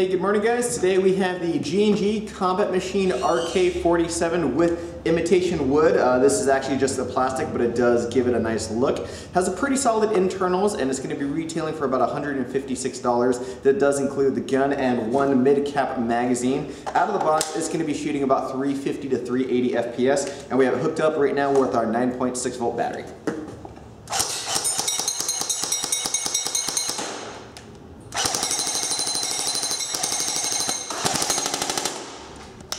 Hey, good morning guys. Today we have the G&G Combat Machine RK47 with imitation wood. Uh, this is actually just the plastic, but it does give it a nice look. Has a pretty solid internals and it's going to be retailing for about $156. That does include the gun and one mid-cap magazine. Out of the box, it's going to be shooting about 350 to 380 FPS and we have it hooked up right now with our 9.6 volt battery.